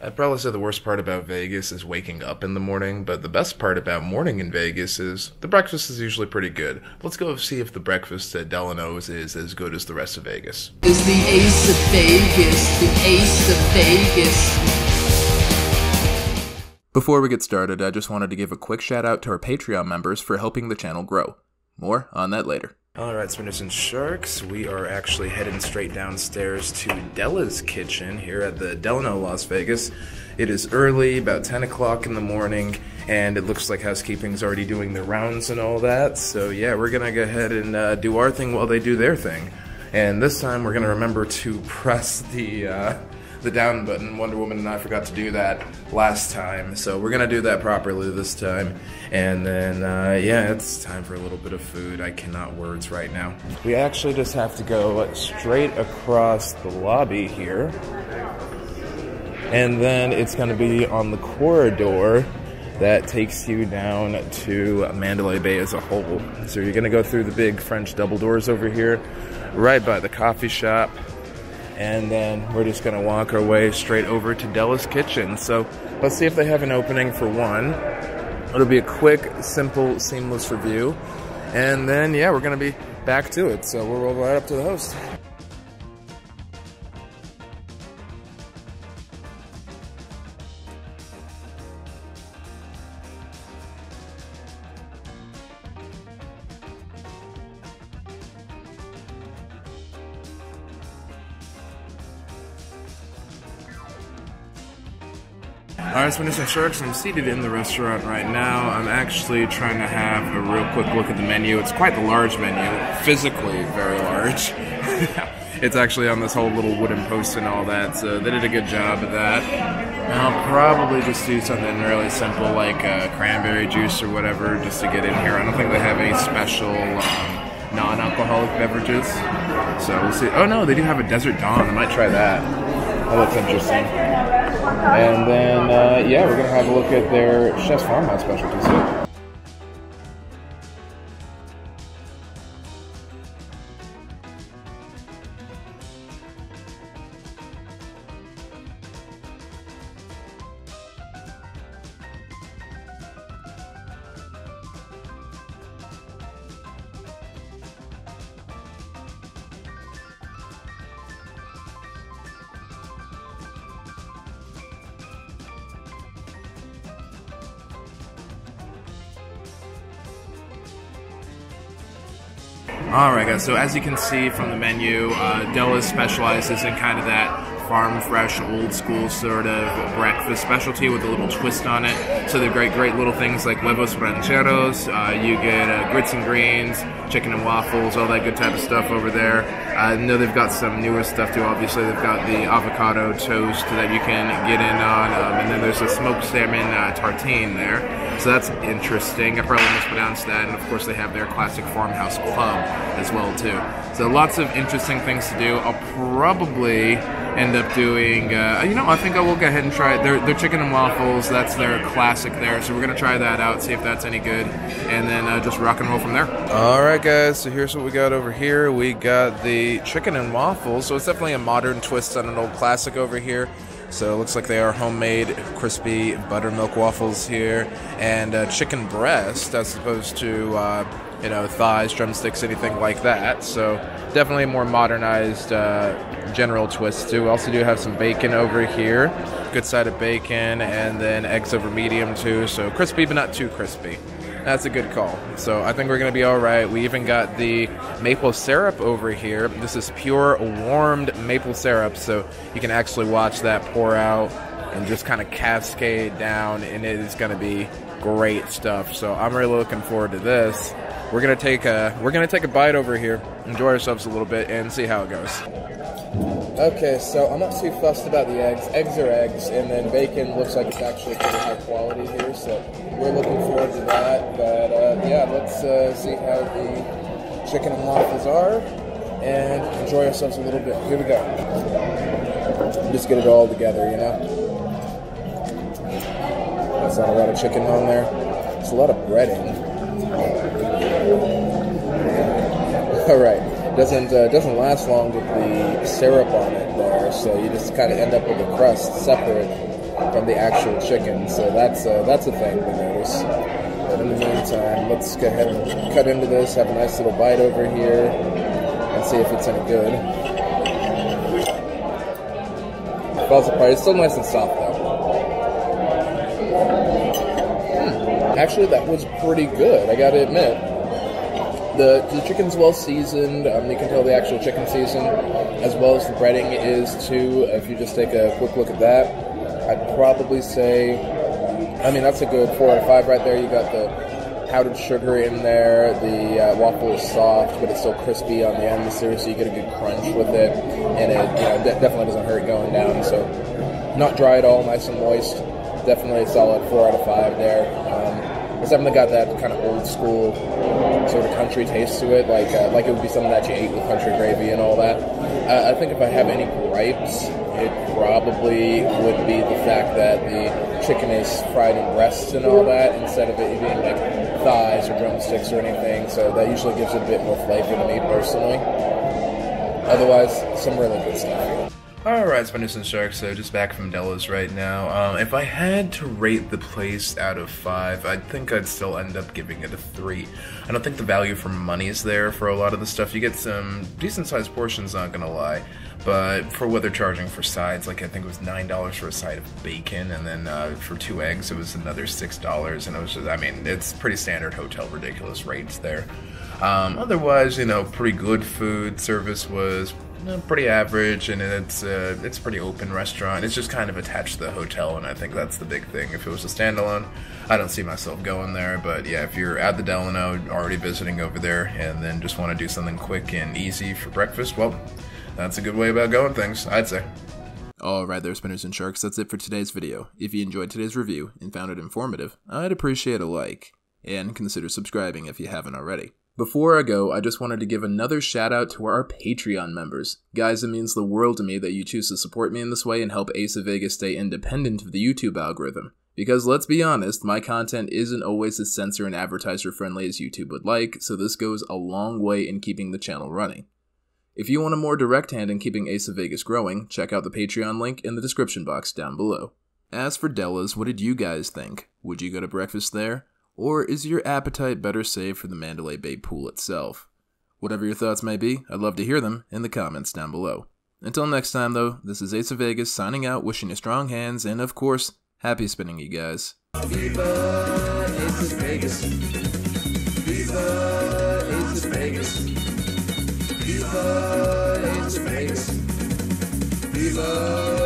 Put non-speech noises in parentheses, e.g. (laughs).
I'd probably say the worst part about Vegas is waking up in the morning, but the best part about morning in Vegas is the breakfast is usually pretty good. Let's go see if the breakfast at Delano's is as good as the rest of Vegas. Is the ace of Vegas, the ace of Vegas. Before we get started, I just wanted to give a quick shout out to our Patreon members for helping the channel grow. More on that later. Alright, Spinners and Sharks, we are actually heading straight downstairs to Della's Kitchen here at the Delano Las Vegas. It is early, about 10 o'clock in the morning, and it looks like housekeeping's already doing their rounds and all that. So yeah, we're gonna go ahead and uh, do our thing while they do their thing. And this time we're gonna remember to (laughs) press the uh, the down button. Wonder Woman and I forgot to do that last time, so we're gonna do that properly this time. And then, uh, yeah, it's time for a little bit of food. I cannot words right now. We actually just have to go straight across the lobby here. And then it's gonna be on the corridor that takes you down to Mandalay Bay as a whole. So you're gonna go through the big French double doors over here, right by the coffee shop, and then we're just gonna walk our way straight over to Della's Kitchen. So let's see if they have an opening for one. It'll be a quick, simple, seamless review. And then, yeah, we're gonna be back to it. So we'll roll right up to the host. Alright, so Vanessa I'm seated in the restaurant right now. I'm actually trying to have a real quick look at the menu. It's quite the large menu, physically very large. (laughs) it's actually on this whole little wooden post and all that, so they did a good job of that. I'll probably just do something really simple like uh, cranberry juice or whatever just to get in here. I don't think they have any special um, non-alcoholic beverages, so we'll see. Oh no, they do have a Desert Dawn. I might try that. Oh, that's interesting. And then, uh, yeah, we're gonna have a look at their Chef's Farmhouse specialties. All right, guys. So as you can see from the menu, uh, Della specializes in kind of that farm fresh, old school sort of breakfast specialty with a little twist on it. So they've great, great little things like huevos rancheros. Uh, you get uh, grits and greens, chicken and waffles, all that good type of stuff over there. I know they've got some newer stuff too. Obviously, they've got the avocado toast that you can get in on, um, and then there's a smoked salmon uh, tartine there. So that's interesting. I probably mispronounced that. And of course, they have their classic farmhouse club as well too. So lots of interesting things to do. I'll probably end up doing. Uh, you know, I think I will go ahead and try it. Their, their chicken and waffles. That's their classic there. So we're gonna try that out, see if that's any good, and then uh, just rock and roll from there. All right, guys. So here's what we got over here. We got the chicken and waffles. So it's definitely a modern twist on an old classic over here. So it looks like they are homemade, crispy buttermilk waffles here, and uh, chicken breast as opposed to uh, you know thighs, drumsticks, anything like that. So definitely a more modernized uh, general twist too. We also do have some bacon over here, good side of bacon, and then eggs over medium too. So crispy but not too crispy. That's a good call. So I think we're going to be all right. We even got the maple syrup over here. This is pure warmed maple syrup, so you can actually watch that pour out and just kind of cascade down, and it is going to be great stuff. So I'm really looking forward to this. We're gonna take a we're gonna take a bite over here, enjoy ourselves a little bit, and see how it goes. Okay, so I'm not too fussed about the eggs. Eggs are eggs, and then bacon looks like it's actually pretty high quality here, so we're looking forward to that. But uh, yeah, let's uh, see how the chicken and waffles are, and enjoy ourselves a little bit. Here we go. Just get it all together, you know. That's not a lot of chicken on there. It's a lot of breading. All right doesn't uh, doesn't last long with the syrup on it there, so you just kind of end up with the crust separate. from the actual chicken. So that's uh, that's a thing to notice. But in the meantime, let's go ahead and cut into this, have a nice little bite over here, and see if it's any good. Falls apart. It's still nice and soft though. Actually, that was pretty good. I gotta admit. The, the chicken's well seasoned. Um, you can tell the actual chicken season, as well as the breading is too. If you just take a quick look at that, I'd probably say, I mean, that's a good four out of five right there. You got the powdered sugar in there. The uh, waffle is soft, but it's still crispy on the there, so you get a good crunch with it, and it you know de- definitely doesn't hurt going down. So not dry at all, nice and moist. Definitely a solid four out of five there. Um, it's definitely got that kind of old school sort of country taste to it, like uh, like it would be something that you ate with country gravy and all that. Uh, I think if I have any gripes, it probably would be the fact that the chicken is fried in breasts and all that instead of it being like thighs or drumsticks or anything. So that usually gives it a bit more flavor to me personally. Otherwise, some really good stuff. Alright, Spinners and Sharks, so just back from Della's right now. Um, if I had to rate the place out of 5, I think I'd still end up giving it a 3. I don't think the value for money is there for a lot of the stuff. You get some decent sized portions, not gonna lie, but for what they're charging for sides, like I think it was $9 for a side of bacon, and then uh, for two eggs it was another $6, and it was just, I mean, it's pretty standard hotel ridiculous rates there. Um, otherwise, you know, pretty good food. Service was pretty average, and it's uh, it's a pretty open restaurant. It's just kind of attached to the hotel, and I think that's the big thing. If it was a standalone, I don't see myself going there. But yeah, if you're at the Delano, already visiting over there, and then just want to do something quick and easy for breakfast, well, that's a good way about going things, I'd say. Alright there, Spinners and Sharks, that's it for today's video. If you enjoyed today's review and found it informative, I'd appreciate a like, and consider subscribing if you haven't already. Before I go, I just wanted to give another shout out to our Patreon members. Guys, it means the world to me that you choose to support me in this way and help Ace of Vegas stay independent of the YouTube algorithm. Because let's be honest, my content isn't always as censor and advertiser friendly as YouTube would like, so this goes a long way in keeping the channel running. If you want a more direct hand in keeping Ace of Vegas growing, check out the Patreon link in the description box down below. As for Della's, what did you guys think? Would you go to breakfast there? Or is your appetite better saved for the Mandalay Bay pool itself? Whatever your thoughts may be, I'd love to hear them in the comments down below. Until next time, though, this is Ace of Vegas signing out, wishing you strong hands, and of course, happy spinning, you guys. Viva Ace of Vegas. Viva Ace of Vegas. Viva Ace of Vegas. Viva,